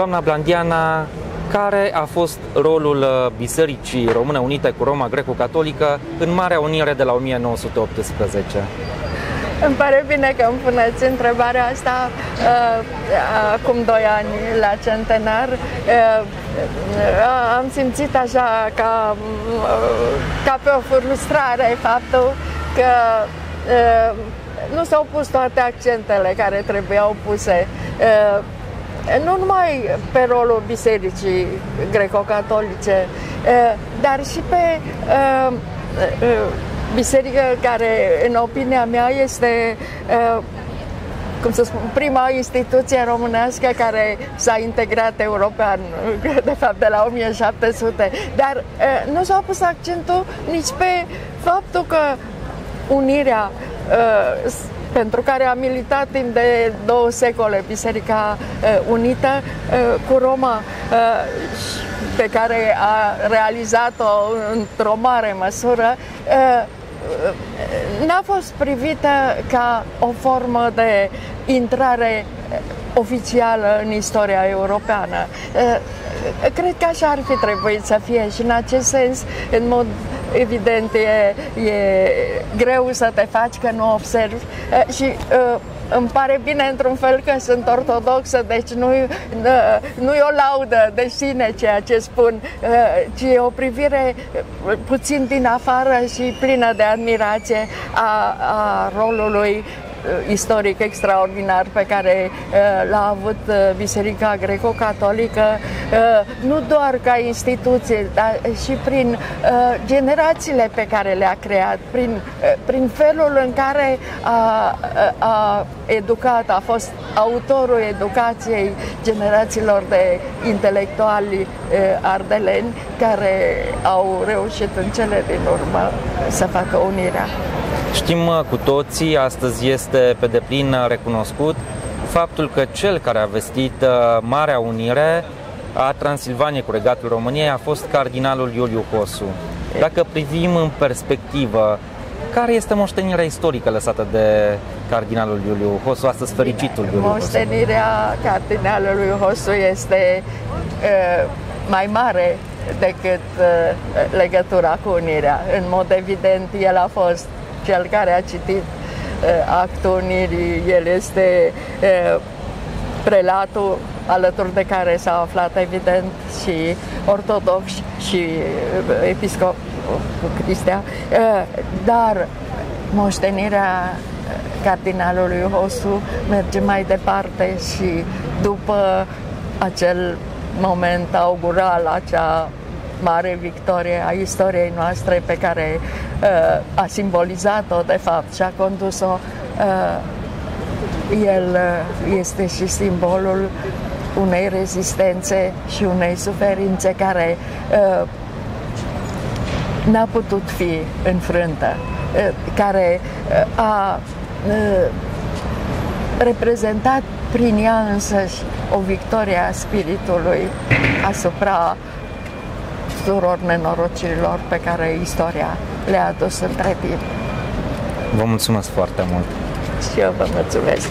Doamna Blandiana, care a fost rolul uh, Bisericii Române Unite cu Roma Greco-Catolică în Marea Unire de la 1918? Îmi pare bine că îmi puneți întrebarea asta uh, acum doi ani la centenar. Uh, uh, am simțit așa ca, uh, ca pe o frustrare faptul că uh, nu s-au pus toate accentele care trebuiau puse. Uh, nu numai pe rolul bisericii greco-catolice, uh, dar și pe uh, uh, biserică care, în opinia mea, este uh, cum să spun, prima instituție românească care s-a integrat european, de fapt de la 1700, dar uh, nu s-a pus accentul nici pe faptul că unirea uh, pentru care a militat timp de două secole Biserica Unită cu Roma, pe care a realizat-o într-o mare măsură, n-a fost privită ca o formă de intrare oficială în istoria europeană. Cred că așa ar fi trebuit să fie și în acest sens, în mod evident, e, e greu să te faci că nu observi. Și îmi pare bine într-un fel că sunt ortodoxă, deci nu, nu e o laudă de sine ceea ce spun, ci e o privire puțin din afară și plină de admirație a, a rolului Uh, istoric extraordinar pe care uh, l-a avut uh, Biserica Greco-Catolică, nu doar ca instituție, dar și prin generațiile pe care le-a creat, prin, prin felul în care a, a educat, a fost autorul educației generațiilor de intelectuali ardeleni care au reușit în cele din urmă să facă unirea. Știm uh, cu toții, astăzi este pe deplin uh, recunoscut faptul că cel care a vestit uh, Marea Unire a Transilvaniei cu regatul României a fost cardinalul Iuliu Hosu. Dacă privim în perspectivă, care este moștenirea istorică lăsată de cardinalul Iuliu Hosu, astăzi fericitul Iuliu Hosu? Moștenirea cardinalului Hosu este uh, mai mare decât uh, legătura cu unirea. În mod evident, el a fost cel care a citit uh, actul unirii, el este uh, prelatul alături de care s-a aflat evident și ortodox și uh, episcop Cristea, uh, dar moștenirea cardinalului Hosu merge mai departe și după acel moment augural, acea mare victorie a istoriei noastre pe care uh, a simbolizat-o de fapt și a condus-o. Uh, el uh, este și simbolul unei rezistențe și unei suferințe care uh, n-a putut fi înfrântă, uh, care uh, a uh, reprezentat prin ea însăși o victorie a spiritului asupra tuturor nenorocirilor pe care istoria le-a adus între timp. Vă mulțumesc foarte mult! Și eu vă mulțumesc!